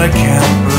Tonight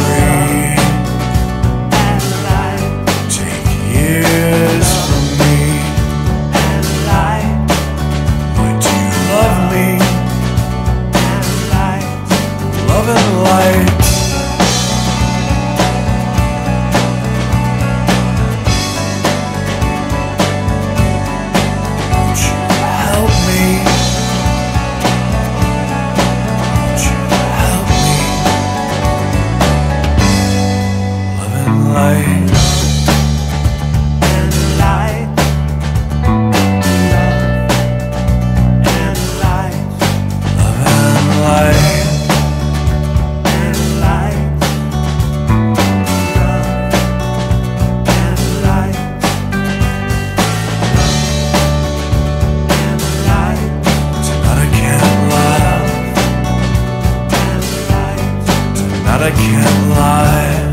I can't lie.